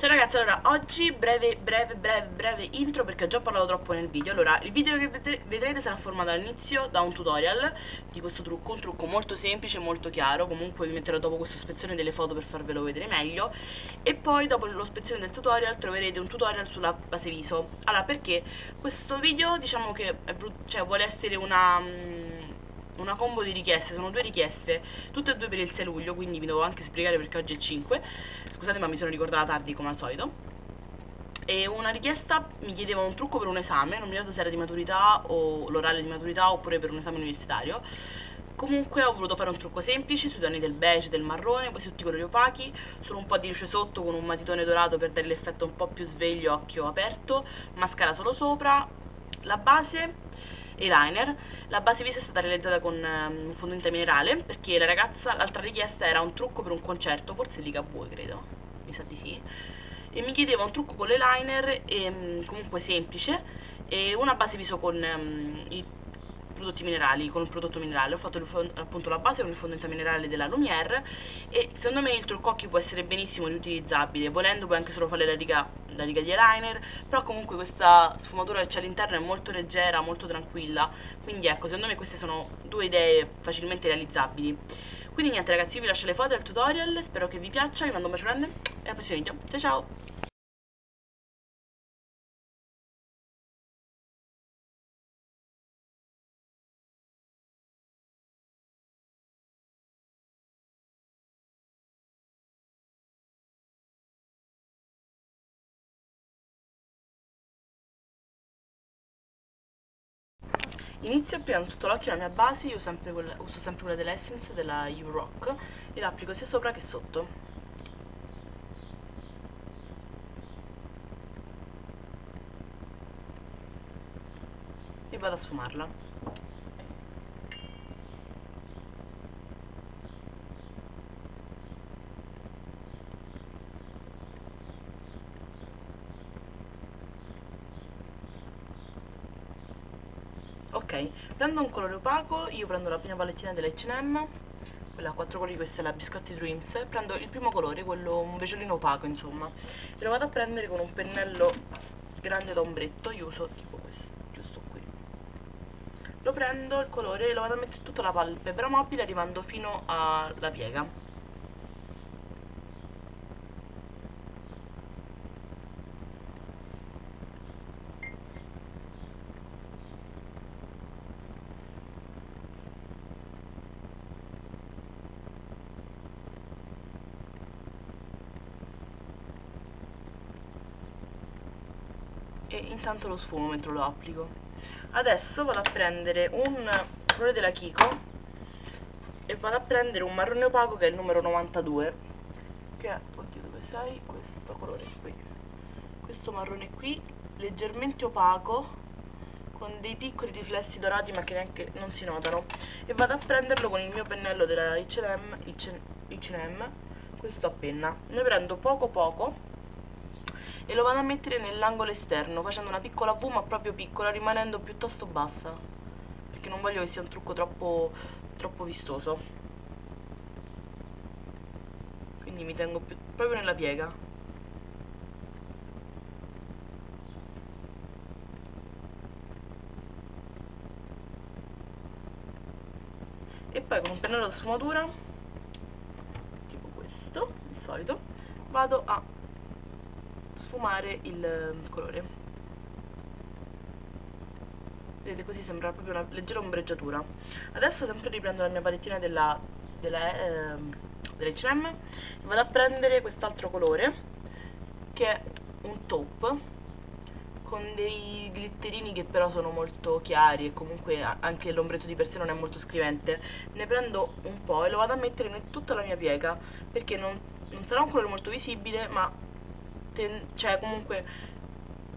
Ciao ragazzi, allora oggi breve, breve, breve, breve intro perché ho già parlato troppo nel video. Allora, il video che vedrete sarà formato all'inizio da un tutorial di questo trucco Un trucco molto semplice, molto chiaro. Comunque vi metterò dopo questa spezione delle foto per farvelo vedere meglio. E poi dopo lo spezione del tutorial troverete un tutorial sulla base viso. Allora, perché questo video diciamo che cioè, vuole essere una... Una combo di richieste, sono due richieste, tutte e due per il 6 luglio, quindi vi devo anche spiegare perché oggi è 5. Scusate ma mi sono ricordata tardi come al solito. E una richiesta mi chiedeva un trucco per un esame, non mi ricordo se era di maturità o l'orale di maturità oppure per un esame universitario. Comunque ho voluto fare un trucco semplice sui toni del beige del marrone, poi tutti i colori opachi, solo un po' di luce sotto con un matitone dorato per dare l'effetto un po' più sveglio, occhio aperto, mascara solo sopra, la base eyeliner. La base viso è stata realizzata con um, fondente minerale perché la ragazza, l'altra richiesta era un trucco per un concerto, forse Ligabue credo, mi sa di sì. E mi chiedeva un trucco con l'eyeliner, um, comunque semplice, e una base viso con um, i prodotti minerali, con un prodotto minerale, ho fatto appunto la base con il fondente minerale della Lumière e secondo me il trucco occhi può essere benissimo riutilizzabile, volendo puoi anche solo fare la riga, la riga di eyeliner, però comunque questa sfumatura che c'è all'interno è molto leggera, molto tranquilla, quindi ecco, secondo me queste sono due idee facilmente realizzabili. Quindi niente ragazzi, io vi lascio le foto del tutorial, spero che vi piaccia, vi mando un bacio grande e al prossimo video, ciao ciao! Inizio applicando tutto l'occhio la mia base, io sempre quella, uso sempre quella dell'Essence, della U-Rock, e l'applico sia sopra che sotto. E vado a sfumarla. Prendo un colore opaco io prendo la prima palettina dell'H&M quella a quattro colori questa è la Biscotti Dreams prendo il primo colore quello un veciolino opaco insomma. E lo vado a prendere con un pennello grande da ombretto io uso tipo questo giusto qui. Lo prendo il colore e lo vado a mettere tutta la palpebra mobile arrivando fino alla piega e intanto lo sfumo mentre lo applico. Adesso vado a prendere un colore della Kiko e vado a prendere un marrone opaco che è il numero 92 che è, oddio dove sei? questo colore qui. Questo marrone qui leggermente opaco con dei piccoli riflessi dorati ma che neanche non si notano. E vado a prenderlo con il mio pennello della H&M questo a penna. Ne prendo poco poco e lo vado a mettere nell'angolo esterno facendo una piccola V ma proprio piccola rimanendo piuttosto bassa. Perché non voglio che sia un trucco troppo, troppo vistoso. Quindi mi tengo più, proprio nella piega. E poi con un pennello da sfumatura tipo questo, il solito vado a sfumare il ehm, colore. Vedete così sembra proprio una leggera ombreggiatura. Adesso sempre riprendo la mia palettina della della, eh, dell'H&M vado a prendere quest'altro colore che è un taupe con dei glitterini che però sono molto chiari e comunque anche l'ombretto di per sé non è molto scrivente. Ne prendo un po' e lo vado a mettere in tutta la mia piega perché non, non sarà un colore molto visibile ma cioè comunque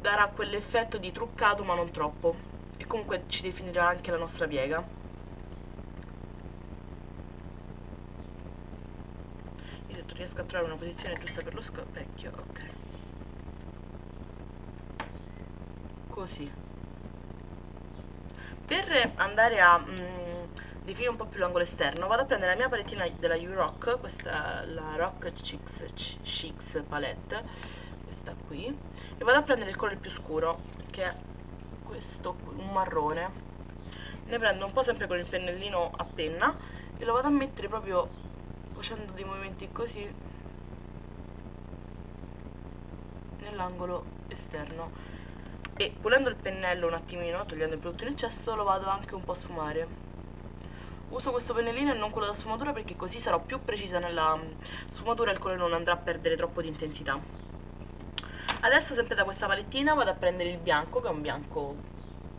darà quell'effetto di truccato ma non troppo. E comunque ci definirà anche la nostra piega. Io detto riesco a trovare una posizione giusta per lo specchio ok. Così. Per andare a mm, definire un po' più l'angolo esterno vado a prendere la mia palettina della U-Rock questa la Rock Chicks, Chicks Palette qui e vado a prendere il colore più scuro che è questo un marrone. Ne prendo un po' sempre con il pennellino a penna e lo vado a mettere proprio facendo dei movimenti così nell'angolo esterno. E pulendo il pennello un attimino, togliendo il prodotto in eccesso, lo vado anche un po' a sfumare. Uso questo pennellino e non quello da sfumatura perché così sarò più precisa nella mm, sfumatura e il colore non andrà a perdere troppo di intensità adesso sempre da questa palettina vado a prendere il bianco che è un bianco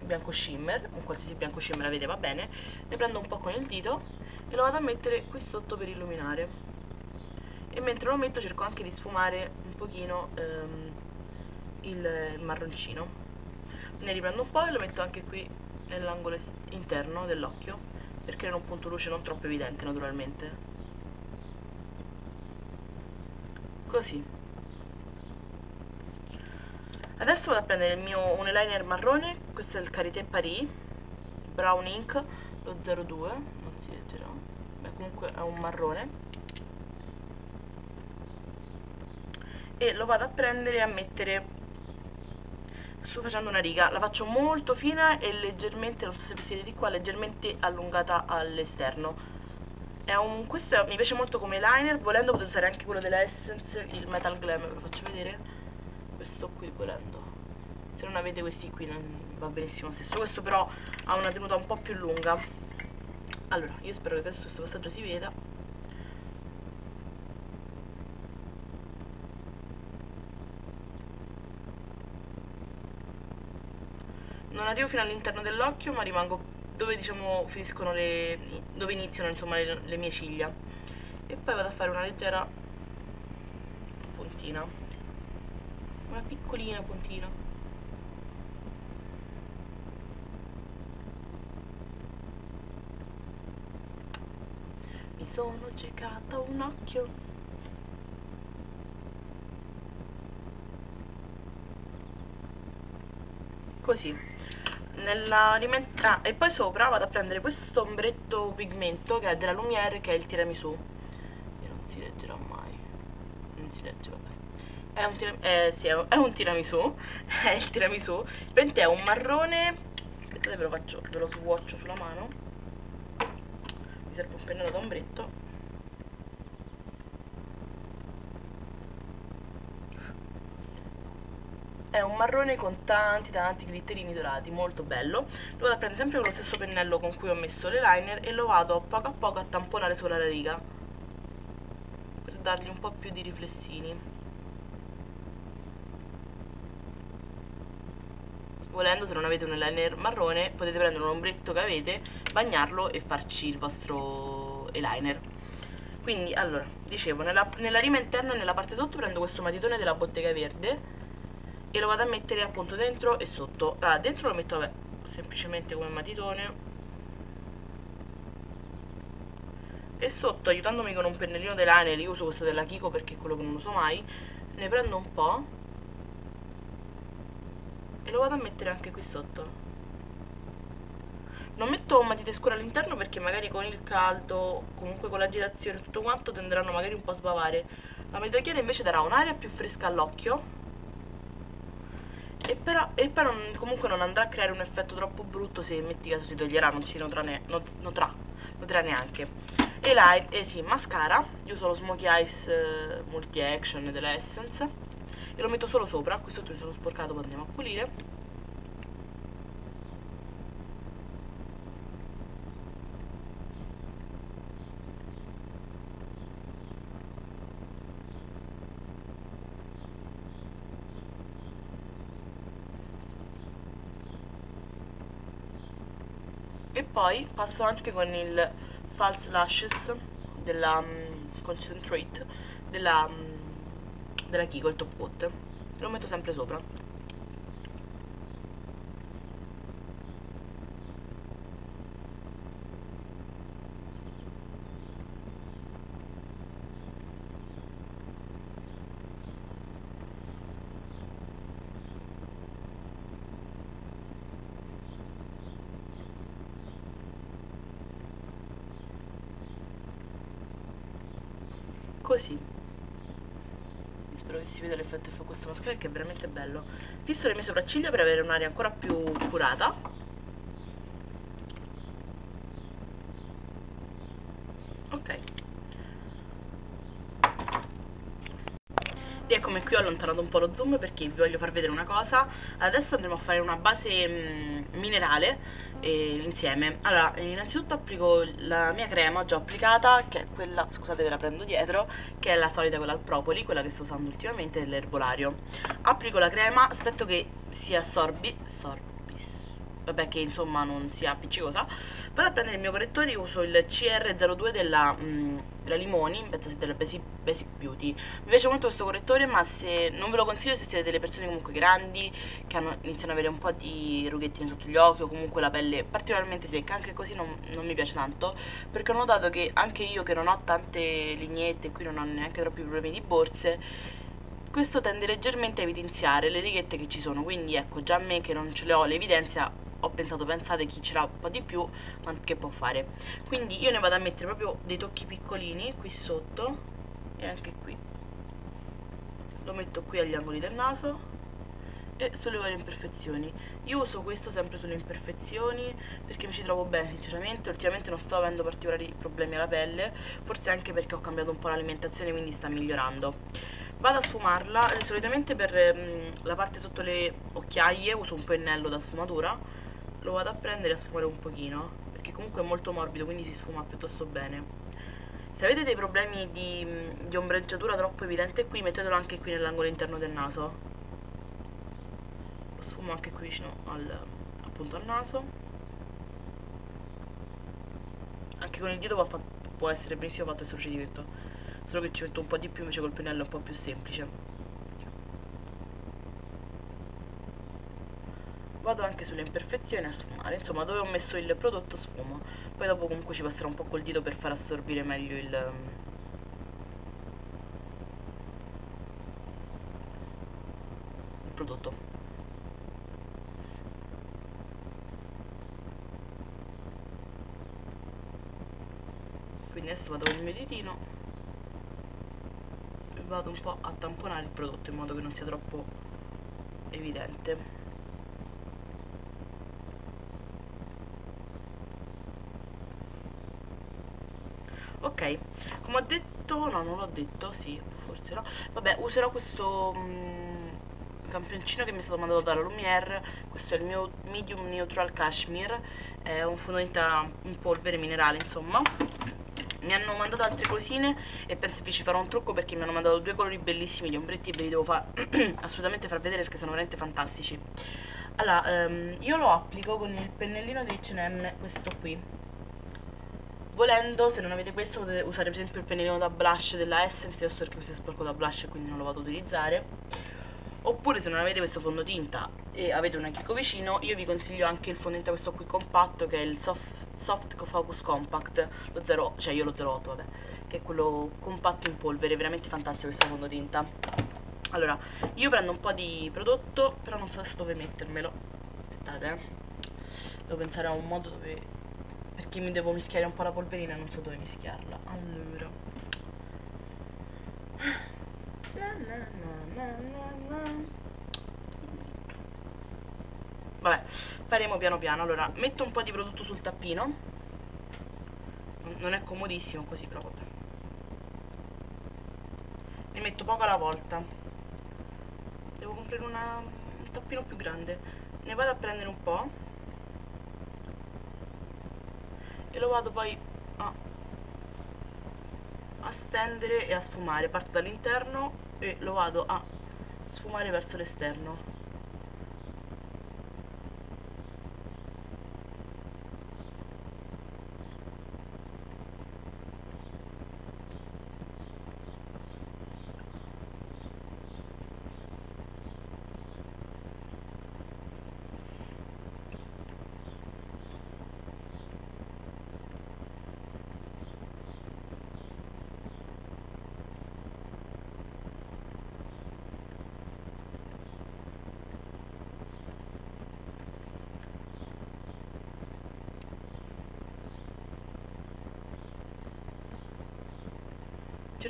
bianco shimmer, un qualsiasi bianco shimmer avete va bene, ne prendo un po' con il dito e lo vado a mettere qui sotto per illuminare. E mentre lo metto cerco anche di sfumare un pochino ehm, il, marroncino. Ne riprendo un po' e lo metto anche qui nell'angolo interno dell'occhio per creare un punto luce non troppo evidente naturalmente. Così adesso vado a prendere il mio un eyeliner marrone questo è il Carité Paris Brown Ink lo 02 non si leggerà. Beh comunque è un marrone. E lo vado a prendere e a mettere. Sto facendo una riga la faccio molto fina e leggermente non so se vedete di qua leggermente allungata all'esterno. Questo mi piace molto come liner volendo potete usare anche quello della Essence il Metal Glam ve lo faccio vedere questo qui volendo. Se non avete questi qui non va benissimo stesso questo però ha una tenuta un po' più lunga. Allora io spero che adesso questo passaggio si veda. Non arrivo fino all'interno dell'occhio ma rimango dove diciamo finiscono le dove iniziano insomma le, le mie ciglia. E poi vado a fare una leggera puntina piccolina puntina mi sono ciecata un occhio. Così nella ah, e poi sopra vado a prendere questo ombretto pigmento che è della Lumiere che è il tiramisù e non si leggerà mai non si legge vabbè è un, tiramisù, eh, sì, è un tiramisù è il tiramisù Pente è un marrone aspettate ve lo faccio ve lo swatcho sulla mano mi serve un pennello d'ombretto è un marrone con tanti tanti glitterini dorati, molto bello. Lo vado a prendere sempre con lo stesso pennello con cui ho messo l'eyeliner e lo vado poco a poco a tamponare sopra la riga per dargli un po' più di riflessini. Volendo, se non avete un eyeliner marrone, potete prendere un ombretto che avete, bagnarlo e farci il vostro eyeliner. Quindi, allora, dicevo, nella, nella rima interna e nella parte sotto prendo questo matitone della Bottega Verde e lo vado a mettere appunto dentro e sotto ah, dentro lo metto vabbè, semplicemente come matitone e sotto aiutandomi con un pennellino dell'Aner io uso questo della Kiko perché è quello che non uso mai ne prendo un po' lo vado a mettere anche qui sotto. Non metto matite scure all'interno perché magari con il caldo comunque con l'agitazione e tutto quanto tenderanno magari un po' a sbavare. La matita chiara invece darà un'aria più fresca all'occhio. E però, e però comunque non andrà a creare un effetto troppo brutto se metti caso si toglierà, non si noterà, ne, not, noterà, noterà neanche. E là, eh sì, mascara, io uso lo Smokey Eyes eh, Multi Action della Essence e lo metto solo sopra, qui sotto mi sono sporcato, poi andiamo a pulire. E poi passo anche con il false lashes della um, concentrate della, um, della Kiko, il top coat. Lo metto sempre sopra così spero che si vedo l'effetto che fa questo maschera che è veramente bello. Sopracciglia per avere un'aria ancora più curata. Ok. Rieccomi qui ho allontanato un po' lo zoom perché vi voglio far vedere una cosa. Adesso andremo a fare una base mh, mm, minerale eh, insieme. Allora, innanzitutto applico la mia crema già applicata, che è quella, scusate ve la prendo dietro, che è la solita quella al propoli, quella che sto usando ultimamente dell'erbolario. Applico la crema, aspetto che si assorbi, assorbi vabbè che insomma non sia appiccicosa. Vado a prendere il mio correttore uso il CR02 della, mm, della Limoni della Basic, Basic Beauty. Mi piace molto questo correttore ma se non ve lo consiglio se siete delle persone comunque grandi che hanno, iniziano ad avere un po' di rughettini sotto gli occhi o comunque la pelle particolarmente secca anche così non, non mi piace tanto perché ho notato che anche io che non ho tante lignette qui non ho neanche troppi problemi di borse questo tende leggermente a evidenziare le righette che ci sono quindi ecco già a me che non ce le ho le evidenzia ho pensato pensate chi ce l'ha un po' di più ma che può fare? Quindi io ne vado a mettere proprio dei tocchi piccolini qui sotto e anche qui. Lo metto qui agli angoli del naso e sulle varie imperfezioni. Io uso questo sempre sulle imperfezioni perché mi ci trovo bene sinceramente. Ultimamente non sto avendo particolari problemi alla pelle forse anche perché ho cambiato un po' l'alimentazione quindi sta migliorando vado a sfumarla solitamente per mh, la parte sotto le occhiaie uso un pennello da sfumatura lo vado a prendere a sfumare un pochino perché comunque è molto morbido quindi si sfuma piuttosto bene. Se avete dei problemi di, di ombreggiatura troppo evidente qui mettetelo anche qui nell'angolo interno del naso. Lo sfumo anche qui vicino al, appunto al naso. Anche con il dito può, può essere benissimo fatto questo procedimento solo che ci metto un po' di più invece col pennello è un po' più semplice. Vado anche sulle imperfezioni a sfumare. Insomma dove ho messo il prodotto sfumo. Poi dopo comunque ci passerò un po' col dito per far assorbire meglio il, il prodotto. Quindi adesso vado con il mio ditino vado un po' a tamponare il prodotto in modo che non sia troppo evidente. Ok come ho detto no non l'ho detto sì forse no. Vabbè userò questo mm, campioncino che mi è stato mandato dalla Lumiere questo è il mio medium neutral cashmere. È un fondente in polvere minerale insomma mi hanno mandato altre cosine e penso che ci farò un trucco perché mi hanno mandato due colori bellissimi gli ombretti e ve li devo far assolutamente far vedere perché sono veramente fantastici. Allora um, io lo applico con il pennellino di H&M questo qui. Volendo se non avete questo potete usare per esempio il pennellino da blush della Essence adesso perché questo è sporco da blush e quindi non lo vado ad utilizzare. Oppure se non avete questo fondotinta e avete un antico vicino io vi consiglio anche il fondotinta questo qui compatto che è il Soft, Soft Focus Compact lo 0, cioè io lo 08 vabbè che è quello compatto in polvere veramente fantastico questo fondotinta allora io prendo un po' di prodotto però non so dove mettermelo. Aspettate eh. Devo pensare a un modo dove perché mi devo mischiare un po' la polverina non so dove mischiarla. Allora. Vabbè faremo piano piano. Allora metto un po' di prodotto sul tappino. Non è comodissimo così però vabbè. Ne metto poco alla volta. Devo comprare una, un tappino più grande. Ne vado a prendere un po' e lo vado poi a, a stendere e a sfumare. Parto dall'interno e lo vado a sfumare verso l'esterno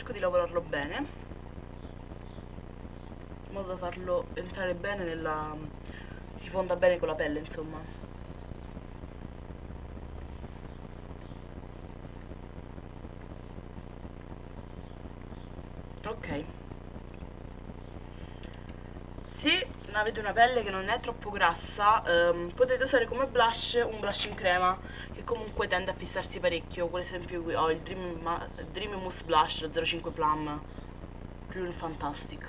cerco di lavorarlo bene modo da farlo entrare bene nella si fonda bene con la pelle insomma. Ok. Se avete una pelle che non è troppo grassa um, potete usare come blush un blush in crema comunque tende a fissarsi parecchio per esempio qui. Ho il Dream, Dream Mousse Blush 05 Plum Pure Fantastic.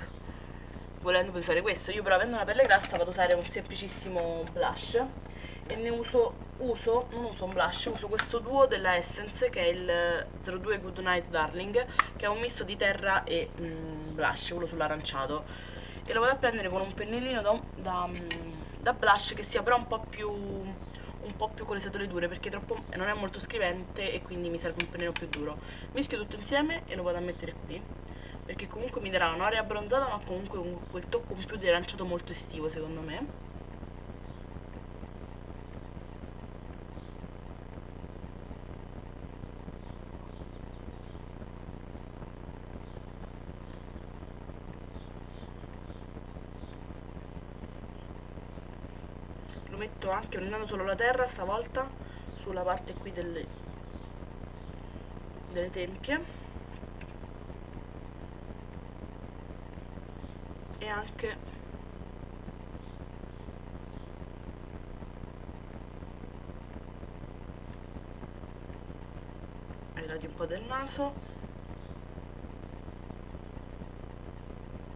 Volendo usare questo. Io però avendo una pelle grassa vado ad usare un semplicissimo blush e ne uso, uso, non uso un blush, uso questo duo della Essence che è il 02 Good Night Darling che è un misto di terra e mm, blush, quello sull'aranciato. E lo vado a prendere con un pennellino da, da, mm, da blush che sia però un po' più un po' più con le setole dure perché troppo, non è molto scrivente e quindi mi serve un pennellino più duro. Mischio tutto insieme e lo vado a mettere qui perché comunque mi darà un'area abbronzata ma comunque un, quel tocco un più di aranciato molto estivo secondo me lo anche prendendo solo la terra stavolta sulla parte qui delle, delle tempie. E anche ai lati un po' del naso.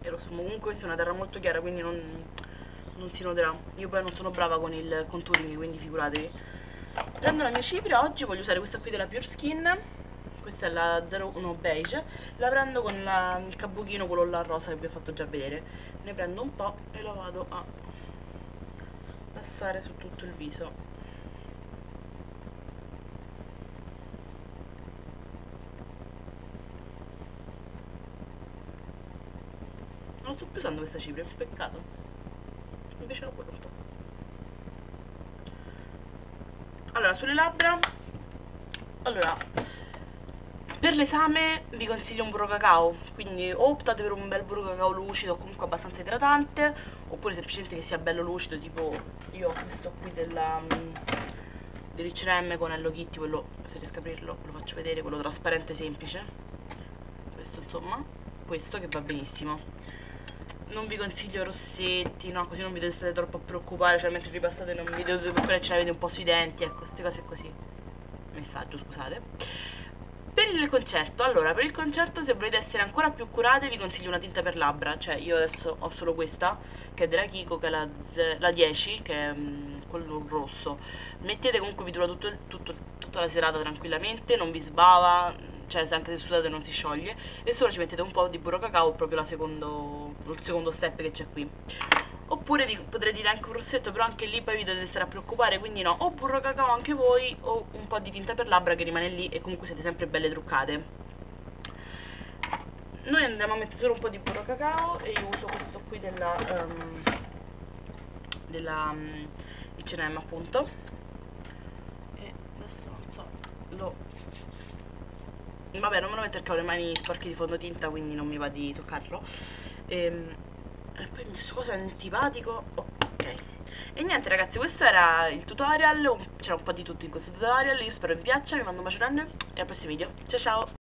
E lo sfumo comunque è una terra molto chiara quindi non non si noterà. Io poi non sono brava con il contouring quindi figuratevi prendo la mia cipria oggi voglio usare questa qui della Pure Skin. Questa è la 01 beige. La prendo con la, il cabuchino quello là rosa che vi ho fatto già vedere. Ne prendo un po' e lo vado a passare su tutto il viso. Non sto più usando questa cipria, peccato invece l'ho voluto allora sulle labbra. Allora per l'esame vi consiglio un burro cacao. Quindi o optate per un bel burro cacao lucido comunque abbastanza idratante oppure semplicemente che sia bello lucido tipo io ho questo qui della um, dell'H&M con Hello Kitty quello se riesco a aprirlo lo faccio vedere quello trasparente semplice. Questo insomma questo che va benissimo non vi consiglio rossetti, no, così non vi dovete troppo preoccupare, cioè mentre vi passate in un video dove ce l'avete un po' sui denti, ecco, queste cose così. Messaggio, scusate. Per il concerto, allora, per il concerto se volete essere ancora più curate vi consiglio una tinta per labbra, cioè io adesso ho solo questa, che è della Kiko, che è la, la 10, che è um, quello rosso. Mettete comunque vi dura tutto, tutto, tutta la serata tranquillamente, non vi sbava, cioè se anche se sudate non si scioglie e solo ci mettete un po' di burro cacao proprio secondo, il secondo step che c'è qui. Oppure vi potrei dire anche un rossetto però anche lì poi vi dovete stare a preoccupare quindi no, o burro cacao anche voi o un po' di tinta per labbra che rimane lì e comunque siete sempre belle truccate. Noi andiamo a mettere solo un po' di burro cacao e io uso questo qui della um, della um, appunto. E adesso non so lo vabbè non me lo metto perché ho le mani sporche di fondotinta quindi non mi va di toccarlo. Ehm, e poi questo cosa è antipatico. Ok. E niente ragazzi questo era il tutorial. C'era un po' di tutto in questo tutorial. Io spero vi piaccia vi mando un bacio grande e al prossimo video. Ciao ciao